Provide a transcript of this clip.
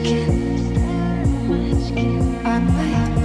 munchkin. I might